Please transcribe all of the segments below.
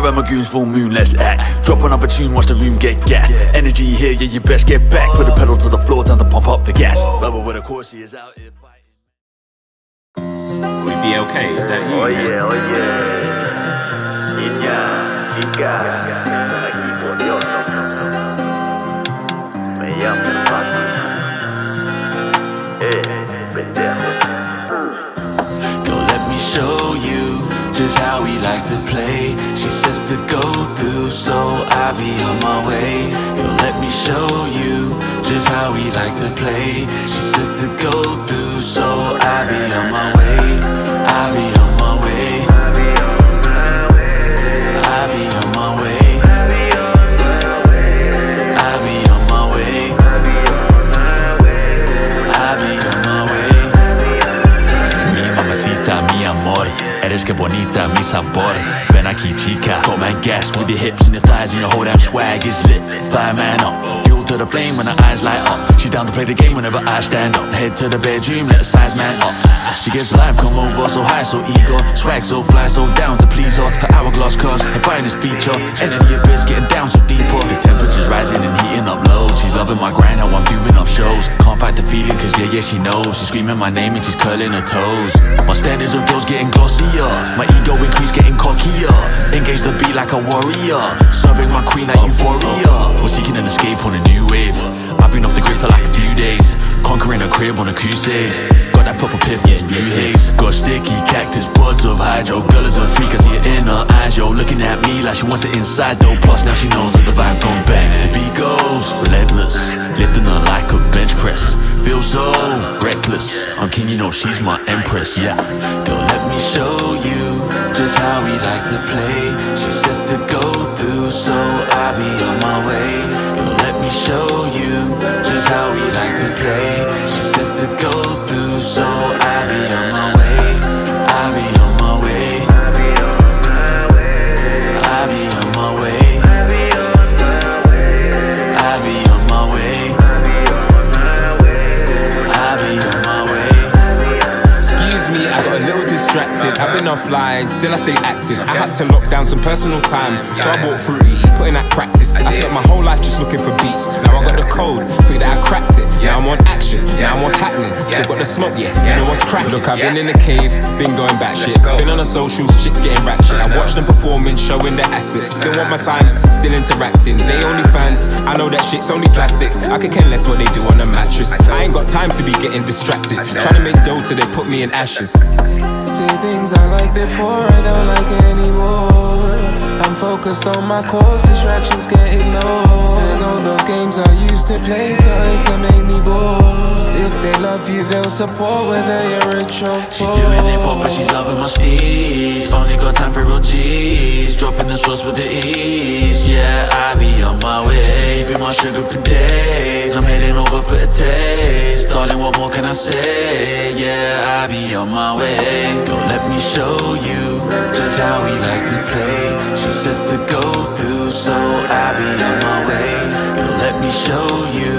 Where are my goons? Full moon, let's act. Drop another tune, watch the room get gas. Energy here, yeah, you best get back. Put the pedal to the floor, time to pump up the gas. Rubber with a course, he is out here fighting. Would be okay? Is that you? Oh yeah, oh yeah. Niña, chica, aquí odioso. Me llamo Fácil. Eh, pendejo. Go, let me show you just how we like to play. Says to go through, so I'll be on my way. Go, let me show you just how we like to play. She says to go through, so I'll be on my way. I'll be on my way. I'll be on my way. I'll be on my way. I'll be on my way. Mi mamacita, mi amor Eres que bonita, mi sabor Aquí chica Go man gas with your hips and your thighs And your whole damn swag. Is lit. Fire man up. Fuel to the flame when her eyes light up. She down to play the game whenever I stand up. Head to the bedroom, let the size man up. She gets live, come over so high, so eager. Swag so fly, so down to please her. Her hourglass cause her finest feature. Enemy abyss getting down so loving my grind, how I'm doing up shows. Can't fight the feeling cause yeah, yeah, she knows. She's screaming my name and she's curling her toes. My standards of girls getting glossier. My ego increase getting cockier. Engage the beat like a warrior. Serving my queen like euphoria. We're seeking an escape on a new wave. I've been off the grid for like a few days. Conquering a crib on a crusade. Got that purple piff, yeah, new haze. Got sticky cactus, buds of hydro. Girl is a freak, I see it in her eyes, yo Looking at me like she wants it inside, though. Plus now she knows that the vibe gon' bang The goes relentless. Lifting her like a bench press. Feel so reckless. I'm king, you know she's my empress, yeah. Girl, let me show you Just how we like to play. She says to go through, so I'll be on my way. Girl, let me show you Just how we like to play. She says to go through, so I'll be on my way offline, still I stay active. I had to lock down some personal time, so I walked through it, putting that practice. I spent my whole life just looking for beats. Now I got the code, figured that I cracked it. Now I'm on action, now I'm what's happening. Still got the smoke, yeah, you know what's cracking. Look, I've been in the cave, been going back shit. Been on the socials, chicks getting ratchet. I watch them performing, showing their assets. Still want my time, still interacting. They only fans, I know that shit's only plastic. I could care less what they do on a mattress. I ain't got time to be getting distracted. Trying to make dough till they put me in ashes. Say things I like before, I don't like anymore. I'm focused on my course, distractions get ignored. And all those games I used to play started to make me bored. They love you, they'll support whether you're rich or She's poor. doing it pop, but she's loving my steez. Only got time for real G's. Dropping the sauce with the ease. Yeah, I be on my way. Been my sugar for days. I'm heading over for a taste. Darling, what more can I say? Yeah, I be on my way. Go, let me show you just how we like to play. She says to go through, so I be on my way. Go, show you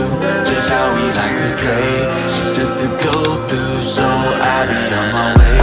just how we like to play. She says to go through, so I be on my way.